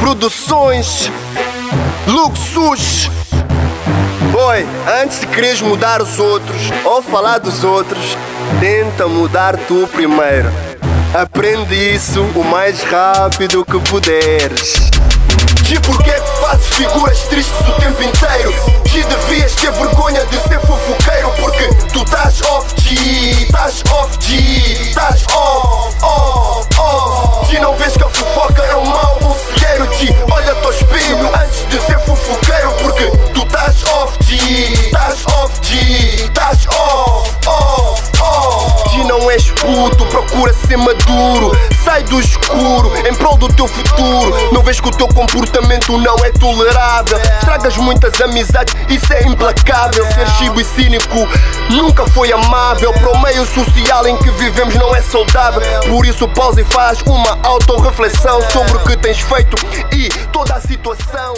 Produções Luxus Oi, antes de quereres mudar os outros ou falar dos outros, tenta mudar tu primeiro. Aprende isso o mais rápido que puderes. De porquê que fazes figuras tristes o tempo inteiro? De devias ter vergonha de ser fofoqueiro porque tu estás off G, estás off G, porque tu estás off G, estás off G, estás off, off, off. G não és puto, procura ser maduro. Sai do escuro em prol do teu futuro. Não vês que o teu comportamento não é tolerável. Estragas muitas amizades, isso é implacável. Ser chibo e cínico nunca foi amável. Para o meio social em que vivemos não é saudável. Por isso pausa e faz uma autorreflexão Sobre o que tens feito e toda a situação